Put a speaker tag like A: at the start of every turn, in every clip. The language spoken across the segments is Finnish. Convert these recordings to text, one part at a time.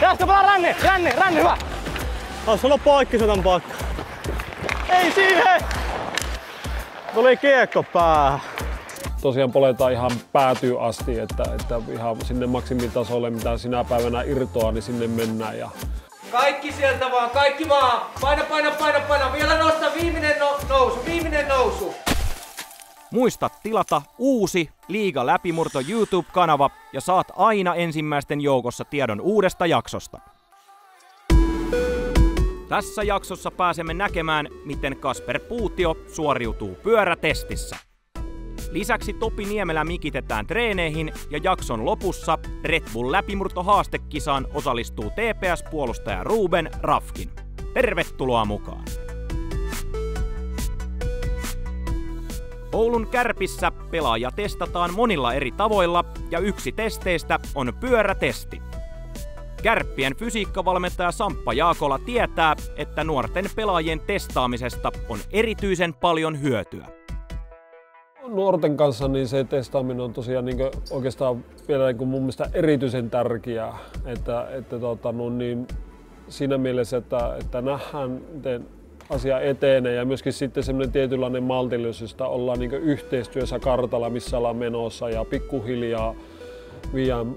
A: Jaska, palaa ränni, ränni, ränni, hyvä.
B: Taisi olla poikkisotan paikka. Ei siihen! Tuli kiekko päähän. Tosiaan poletaan ihan päätyy asti, että, että ihan sinne maksimitasolle, mitä sinä päivänä irtoaa, niin sinne mennään. Ja
C: Kaikki sieltä vaan, kaikki vaan. Paina, paina, paina, paina. Vielä nosta viimeinen no- nousu, viimeinen nousu.
D: Muista tilata uusi Liiga Läpimurto YouTube-kanava ja saat aina ensimmäisten joukossa tiedon uudesta jaksosta. Tässä jaksossa pääsemme näkemään, miten Kasper Puutio suoriutuu pyörätestissä. Lisäksi Topi Niemelä mikitetään treeneihin ja jakson lopussa Red Bull läpimurto haastekisaan osallistuu TPS-puolustaja Ruben Rafkin. Tervetuloa mukaan! Oulun kärpissä pelaaja testataan monilla eri tavoilla ja yksi testeistä on pyörätesti. Kärppien fysiikkavalmentaja Samppa Jaakola tietää, että nuorten pelaajien testaamisesta on erityisen paljon hyötyä.
B: nuorten kanssa niin se testaaminen on tosiaan niin oikeastaan vielä niin mun mielestä erityisen tärkeää. Että, että tota, no niin, siinä mielessä, että, että nähdään, miten asia etenee ja myöskin sitten semmoinen tietynlainen maltillisuus, josta ollaan niin yhteistyössä kartalla, missä ollaan menossa ja pikkuhiljaa viedään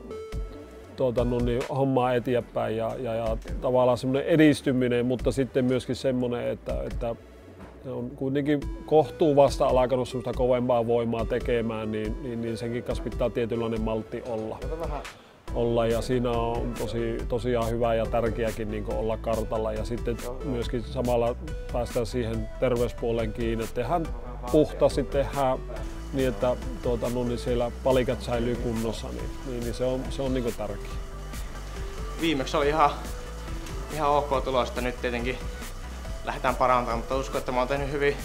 B: tuota, no niin, hommaa eteenpäin ja, ja, ja tavallaan semmoinen edistyminen, mutta sitten myöskin semmoinen, että, että ne on kuitenkin kohtuu vasta alkanut semmoista kovempaa voimaa tekemään, niin, niin, niin senkin kanssa pitää tietynlainen maltti olla. Olla ja siinä on tosi, tosiaan hyvä ja tärkeäkin niin olla kartalla ja sitten myöskin samalla päästään siihen terveyspuoleen kiinni, että tehdään puhtaasti, tehdään niin, että tuota, no, niin siellä palikat säilyy kunnossa, niin, niin, niin se on, se on niin tärkeää.
E: viimeksi oli ihan, ihan ok tulosta. Nyt tietenkin lähdetään parantamaan, mutta uskon, että mä oon tehnyt hyvin,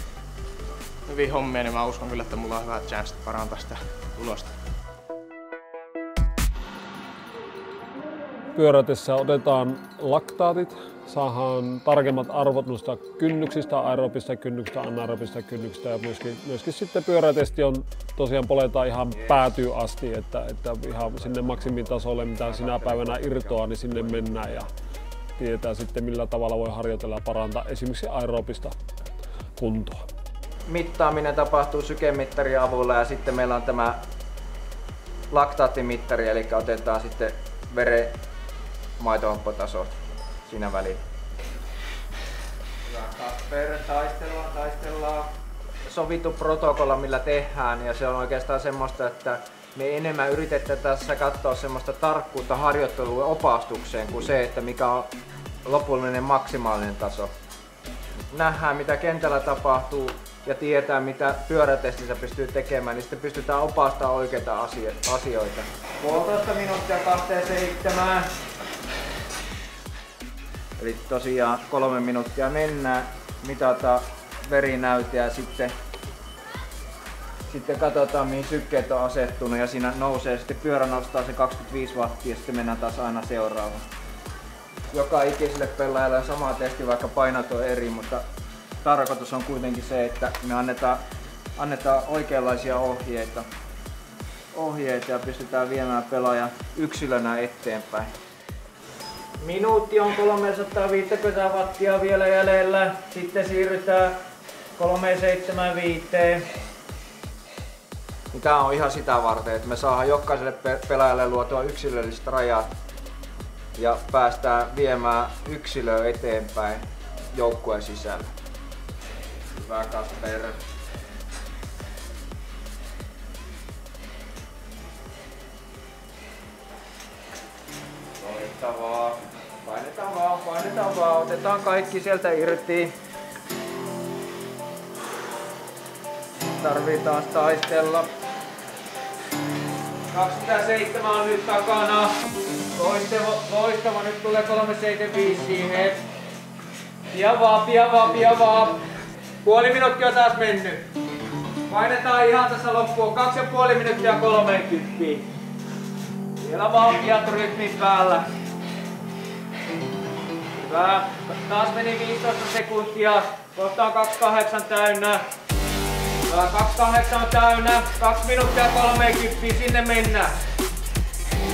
E: hyvin hommia, niin mä uskon kyllä, että mulla on hyvät chanssit parantaa sitä tulosta.
B: Pyörätessä otetaan laktaatit, saadaan tarkemmat arvot noista kynnyksistä, aerobista kynnyksistä, anaerobista kynnyksistä ja myöskin, myöskin sitten pyörätesti on tosiaan poletaan ihan päätyy asti, että, että ihan sinne maksimitasolle, mitä sinä päivänä irtoaa, niin sinne mennään ja tiedetään sitten millä tavalla voi harjoitella ja parantaa esimerkiksi aerobista kuntoa.
C: Mittaaminen tapahtuu sykemittarin avulla ja sitten meillä on tämä laktaattimittari, eli otetaan sitten veren maitohappotaso siinä välillä. Hyvä Kasper, taistellaan, taistellaan. Sovittu protokolla, millä tehdään, ja se on oikeastaan semmoista, että me enemmän yritetään tässä katsoa semmoista tarkkuutta harjoitteluun ja opastukseen kuin se, että mikä on lopullinen maksimaalinen taso. Nähdään mitä kentällä tapahtuu ja tietää mitä pyörätestissä pystyy tekemään, niin sitten pystytään opastamaan oikeita asio- asioita. Puolitoista minuuttia kahteen seitsemään. Eli tosiaan kolme minuuttia mennään, mitataan verinäyte ja sitten, sitten katsotaan mihin sykkeet on asettunut ja siinä nousee sitten pyörä nostaa se 25 wattia ja sitten mennään taas aina seuraavaan. Joka ikiselle pelaajalle on sama testi, vaikka painot on eri, mutta tarkoitus on kuitenkin se, että me annetaan, annetaan oikeanlaisia ohjeita, ohjeita ja pystytään viemään pelaaja yksilönä eteenpäin. Minuutti on 350 wattia vielä jäljellä. Sitten siirrytään 375. Tämä on ihan sitä varten, että me saadaan jokaiselle pe- pelaajalle luotua yksilölliset rajat ja päästään viemään yksilöä eteenpäin joukkueen sisällä. Hyvä Kasper. Loistavaa. Otetaan kaikki sieltä irti. Tarvii taas taistella. 27 on nyt takana. Loistava, loistava. Nyt tulee 375 siihen. Pian vaan, pian vaan, pian vaan. Puoli minuuttia on taas mennyt. Painetaan ihan tässä loppuun. Kaksi ja puoli minuuttia 30. Vielä vaan piat päällä. Hyvä. Taas meni 15 sekuntia. Kohta on 28 täynnä. Hyvä. 28 on täynnä. 2 minuuttia 30. Sinne mennään.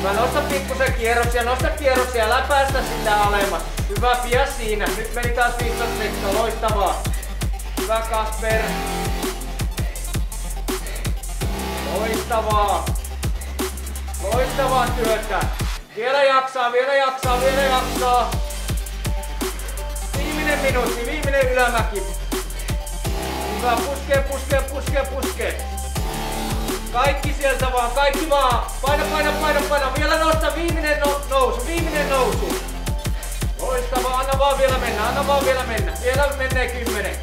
C: Mä nosta pikkusen kierroksia, nosta kierroksia, älä päästä sitä alemmas. Hyvä, pidä siinä. Nyt meni taas 15 sektoa, loistavaa. Hyvä Kasper. Loistavaa. Loistavaa työtä. Vielä jaksaa, vielä jaksaa, vielä jaksaa. Viimeinen minuutti, viimeinen ylämäki. Hyvä, puskee, puskee, puskee, puskee. Kaikki sieltä vaan, kaikki vaan. Paina, paina, paina, paina. Vielä nosta, viimeinen no, nousu, viimeinen nousu. Loistavaa, anna vaan vielä mennä, anna vaan vielä mennä. Vielä menee kymmenen.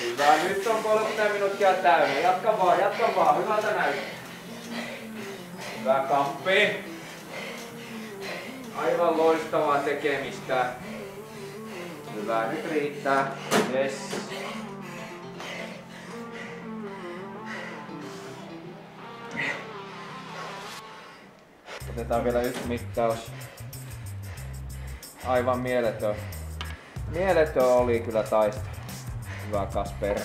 C: Hyvä, nyt on 30 minuuttia täynnä. Jatka vaan, jatka vaan. Hyvältä näyttää. Hyvä kampi. Aivan loistavaa tekemistä. Hyvä, nyt riittää. Yes. Otetaan vielä yksi mittaus. Aivan mieletön. Mieletön oli kyllä taistelu. Hyvä Kasper.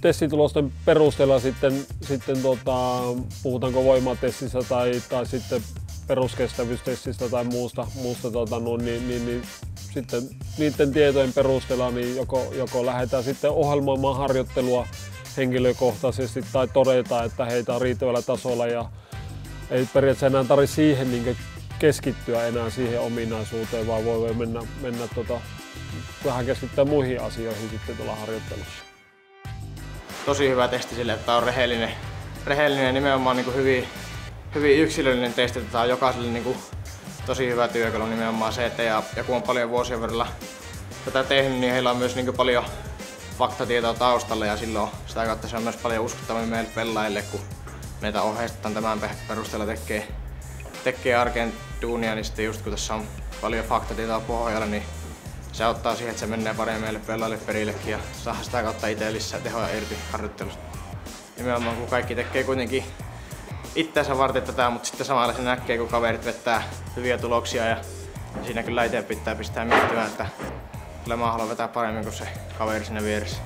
B: Testitulosten perusteella sitten, sitten tota, puhutaanko voimatestistä tai, tai sitten peruskestävyystestistä tai muusta, muusta tota, no, niin, niin, niin, sitten niiden tietojen perusteella niin joko, joko lähdetään sitten ohjelmoimaan harjoittelua henkilökohtaisesti tai todetaan, että heitä on riittävällä tasolla ja ei periaatteessa enää tarvitse siihen niin keskittyä enää siihen ominaisuuteen, vaan voi mennä, mennä tota, vähän keskittyä muihin asioihin sitten tuolla harjoittelussa.
E: Tosi hyvä testi sille, että on rehellinen, rehellinen nimenomaan niin hyvin, hyvin yksilöllinen testi. Tämä on jokaiselle niin kuin tosi hyvä työkalu nimenomaan se, että ja, ja kun on paljon vuosien verralla tätä tehnyt, niin heillä on myös niin kuin paljon faktatietoa taustalla ja silloin sitä kautta se on myös paljon uskottavammin meille pelaajille, kun meitä ohjeistetaan tämän perusteella tekee, tekee arkeen duunia, niin sitten just kun tässä on paljon faktatietoa pohjalla, niin se auttaa siihen, että se menee paremmin meille pelaajille perillekin ja saa sitä kautta itse lisää tehoja irti harjoittelusta. Nimenomaan kun kaikki tekee kuitenkin itseänsä varten tätä, mutta sitten samalla se näkee, kun kaverit vettää hyviä tuloksia ja siinä kyllä itse pitää pistää miettimään, että kyllä mä haluan vetää paremmin kuin se kaveri sinne vieressä.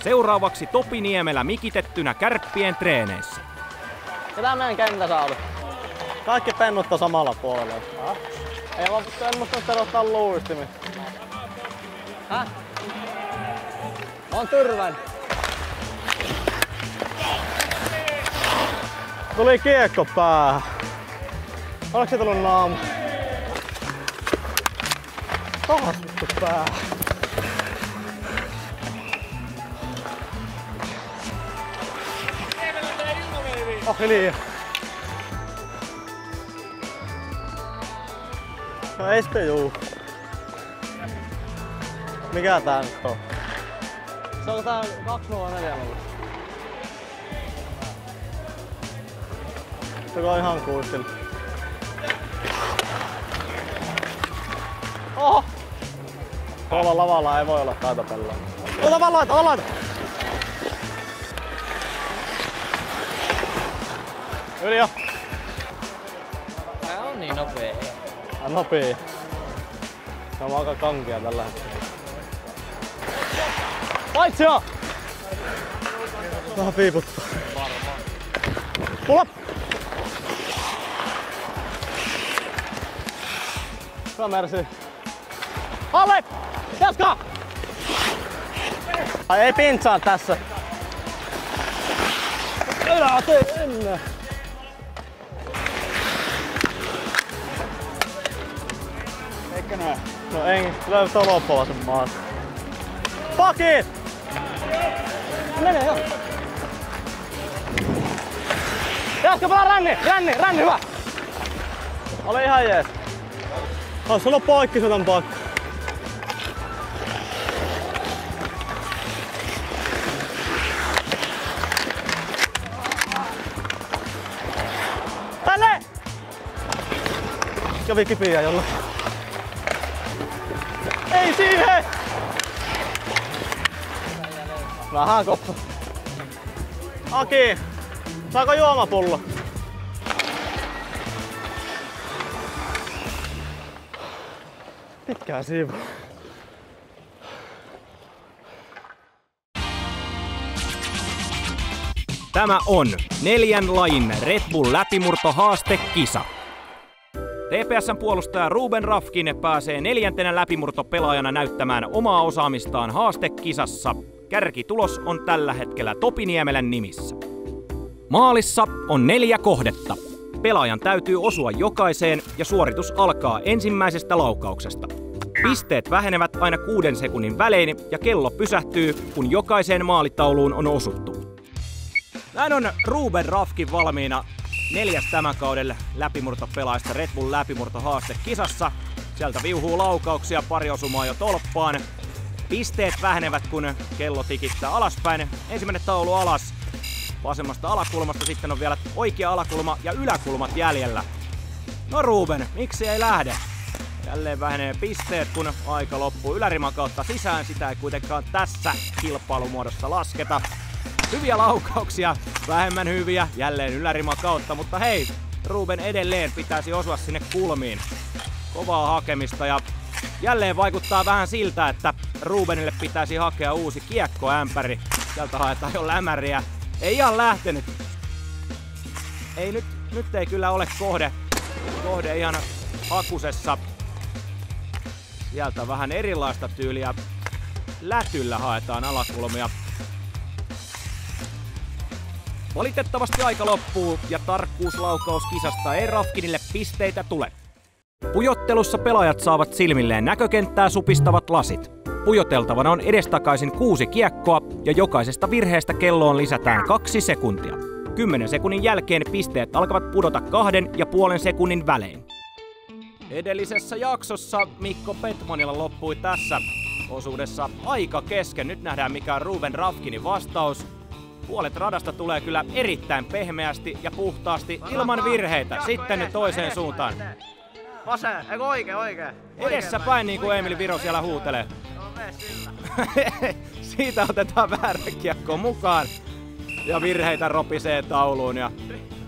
D: Seuraavaksi Topi Niemelä mikitettynä kärppien treeneissä.
A: Ketä meidän kentässä oli?
F: Kaikki pennutta samalla puolella. Ha?
A: Ei vaan semmoista perottaa luistimin. Häh? On tyrvän.
F: Tuli kiekko päähän. Oliko se tullut naamu? Taas vittu päähän. Oh, hiljaa. No ei sitten juu. Mikä tää nyt on?
A: Se on tää 204 mulla.
F: Se on ihan kuistilla. Oho! Tuolla lavalla ei voi olla taitopelloa. Ota vaan laita, laita! Yli jo!
A: Nopea.
F: Se on aika kankea tällä hetkellä. Paitsi jo! Vähän piiputtaa. Pull up! Hyvä Mersi. Alle! Jatka! Ai ei pintsaa tässä. Älä tee ennen. No en, löytää loppua sen maassa. Fuck it!
A: Mene jo. Jatka vaan ränni, ränni, ränni hyvä.
F: Oli ihan jees. Ois ollut poikki sotan pakka. Tänne! Kävi kipiä jolla. Ei siihen! Vähän koppa. Aki, saako juomapullo? Pitkää siivu.
D: Tämä on neljän lajin Red Bull läpimurtohaastekisa. TPSn puolustaja Ruben Rafkin pääsee neljäntenä läpimurtopelaajana näyttämään omaa osaamistaan haastekisassa. Kärkitulos on tällä hetkellä Topiniemelän nimissä. Maalissa on neljä kohdetta. Pelaajan täytyy osua jokaiseen ja suoritus alkaa ensimmäisestä laukauksesta. Pisteet vähenevät aina kuuden sekunnin välein ja kello pysähtyy, kun jokaiseen maalitauluun on osuttu. Näin on Ruben Rafkin valmiina neljäs tämän kauden läpimurtopelaajista Red Bull läpimurtohaaste kisassa. Sieltä viuhuu laukauksia, pari osumaa jo tolppaan. Pisteet vähenevät, kun kello tikittää alaspäin. Ensimmäinen taulu alas vasemmasta alakulmasta, sitten on vielä oikea alakulma ja yläkulmat jäljellä. No Ruben, miksi ei lähde? Jälleen vähenee pisteet, kun aika loppuu yläriman kautta sisään. Sitä ei kuitenkaan tässä kilpailumuodossa lasketa. Hyviä laukauksia, vähemmän hyviä, jälleen yläriman kautta, mutta hei, Ruben edelleen pitäisi osua sinne kulmiin. Kovaa hakemista ja jälleen vaikuttaa vähän siltä, että Rubenille pitäisi hakea uusi kiekkoämpäri. Sieltä haetaan jo lämäriä. Ei ihan lähtenyt. Ei nyt, nyt ei kyllä ole kohde, kohde ihan hakusessa. Sieltä vähän erilaista tyyliä. Lätyllä haetaan alakulmia. Valitettavasti aika loppuu ja tarkkuuslaukauskisasta ei Rafkinille pisteitä tule. Pujottelussa pelaajat saavat silmilleen näkökenttää supistavat lasit. Pujoteltavana on edestakaisin kuusi kiekkoa ja jokaisesta virheestä kelloon lisätään kaksi sekuntia. Kymmenen sekunnin jälkeen pisteet alkavat pudota kahden ja puolen sekunnin välein. Edellisessä jaksossa Mikko Petmanilla loppui tässä osuudessa aika kesken. Nyt nähdään mikä on Ruben Rafkinin vastaus. Puolet radasta tulee kyllä erittäin pehmeästi ja puhtaasti ilman virheitä. Sitten nyt toiseen suuntaan.
A: Vasen, eikö oikee, oikee?
D: Edessä päin niin kuin Emil Viro siellä huutelee.
A: No.
D: Siitä otetaan väärä kiekko mukaan. Ja virheitä ropisee tauluun ja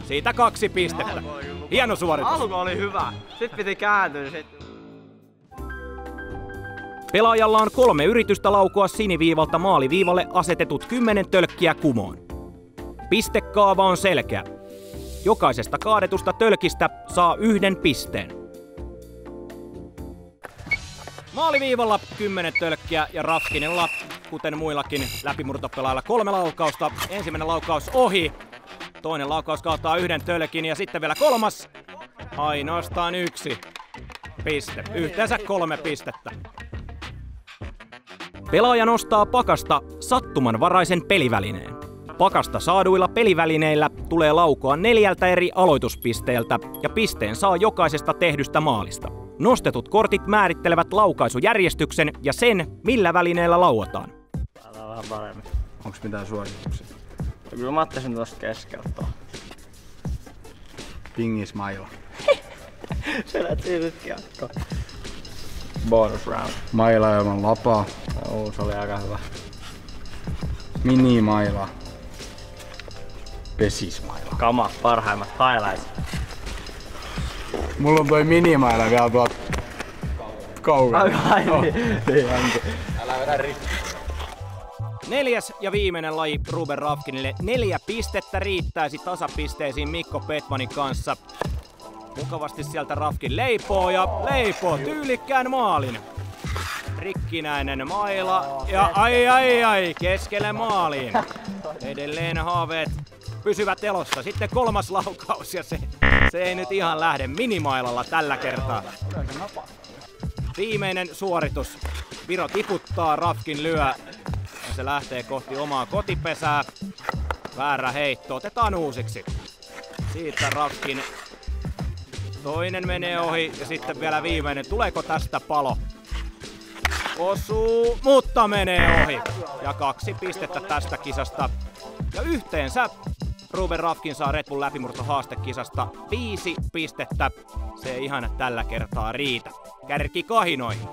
D: siitä kaksi pistettä. Hieno suoritus.
A: Alku oli hyvä. Sitten piti kääntyä. Sit...
D: Pelaajalla on kolme yritystä laukoa siniviivalta maaliviivalle asetetut kymmenen tölkkiä kumoon. Pistekaava on selkeä. Jokaisesta kaadetusta tölkistä saa yhden pisteen. Maaliviivalla 10 tölkkiä ja Rafkinilla, kuten muillakin läpimurtopelailla, kolme laukausta. Ensimmäinen laukaus ohi, toinen laukaus kauttaa yhden tölkin ja sitten vielä kolmas. Ainoastaan yksi piste. Yhteensä kolme pistettä. Pelaaja nostaa pakasta sattumanvaraisen pelivälineen. Pakasta saaduilla pelivälineillä tulee laukoa neljältä eri aloituspisteeltä ja pisteen saa jokaisesta tehdystä maalista. Nostetut kortit määrittelevät laukaisujärjestyksen ja sen, millä välineellä lauataan.
F: Täällä on vähän paremmin.
C: Onks mitään suosituksia?
F: Kyllä mä ottaisin tosta keskeltä.
C: Pingismaila.
F: Se lähti nyt kiekko. Bonus round.
C: Maila ilman lapaa.
F: Joo, se oli aika hyvä.
C: Minimaila. Pesismaila.
F: Kama, parhaimmat highlights.
C: Mulla on toi minimaila vielä tuolta kaukana.
F: Ai, niin, niin onkin.
D: Neljäs ja viimeinen laji Ruben Rafkinille. Neljä pistettä riittäisi tasapisteisiin Mikko Petmanin kanssa. Mukavasti sieltä Rafkin leipoo ja leipoo tyylikkään maalin. Rikkinäinen maila ja ai ai ai keskelle maaliin. Edelleen haaveet pysyvät elossa. Sitten kolmas laukaus ja se, se ei nyt ihan lähde minimailalla tällä kertaa. Viimeinen suoritus. Viro tiputtaa, Rafkin lyö ja se lähtee kohti omaa kotipesää. Väärä heitto, otetaan uusiksi. Siitä Rafkin toinen menee ohi ja sitten vielä viimeinen. Tuleeko tästä palo? Osuu, mutta menee ohi. Ja kaksi pistettä tästä kisasta. Ja yhteensä Ruben Rafkin saa Red Bull läpimurto haastekisasta viisi pistettä. Se ei ihan tällä kertaa riitä. Kärki kahinoihin.